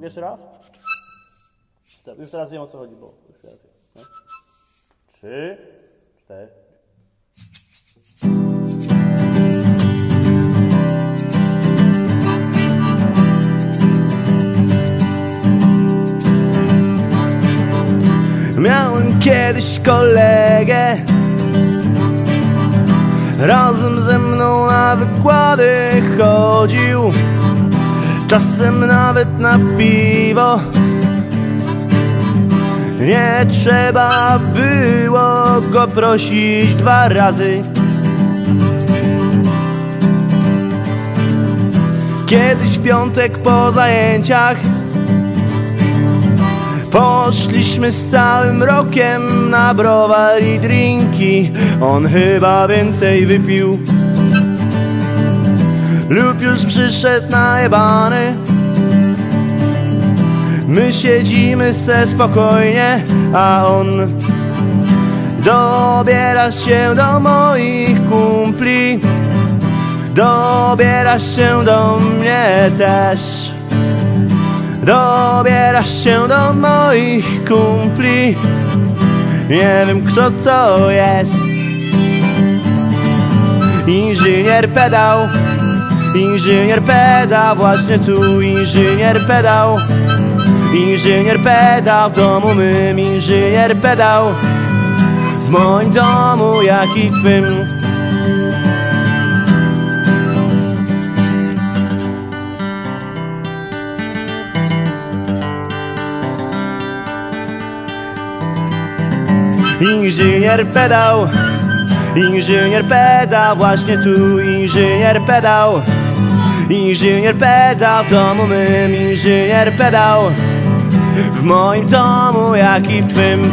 Mogę jeszcze raz? Tak, Już teraz wiem o co chodzi, bo już teraz wiem. No. Trzy, cztery. Miałem kiedyś kolegę Razem ze mną na wykłady chodził Czasem nawet na piwo Nie trzeba było go prosić dwa razy. Kiedyś w piątek po zajęciach Poszliśmy z całym rokiem na browar i drinki. On chyba więcej wypił Lub już przyszedł najebany. My siedzimy se spokojnie, a on Dobiera się do moich kumpli. Dobiera się do mnie też. Dobierasz się do moich kumpli. Nie wiem kto to jest. Inżynier pedał Inżynier pedał Właśnie tu inżynier pedał Inżynier pedał W domu mym inżynier pedał W moim domu jak i twym Inżynier pedał Inżynier pedał Właśnie tu inżynier pedał. Inżynier pedał W domu mym inżynier pedał. W moim domu jak i w twym